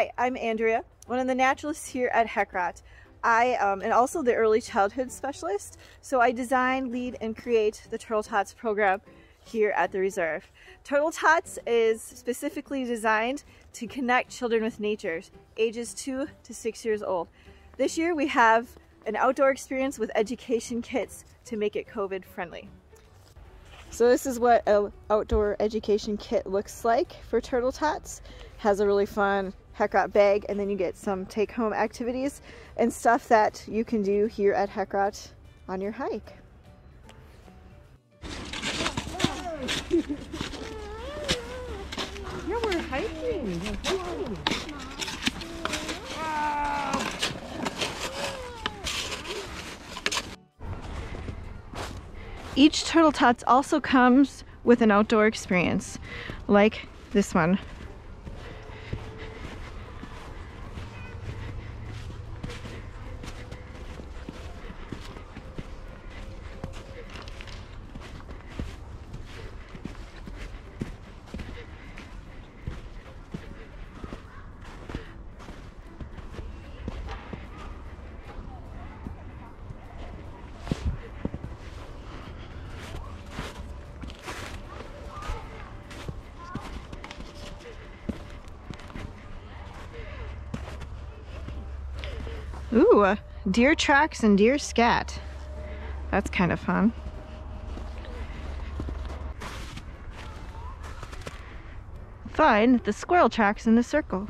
Hi, I'm Andrea, one of the naturalists here at Heckrodt. I um, am also the early childhood specialist, so I design, lead, and create the Turtle Tots program here at the reserve. Turtle Tots is specifically designed to connect children with nature, ages 2 to 6 years old. This year we have an outdoor experience with education kits to make it COVID friendly. So this is what an outdoor education kit looks like for Turtle Tots. Has a really fun Heckrodt bag and then you get some take-home activities and stuff that you can do here at Heckrodt on your hike. yeah, we're hiking. Each Turtle Tots also comes with an outdoor experience, like this one. Ooh, deer tracks and deer scat. That's kind of fun. Find the squirrel tracks in the circle.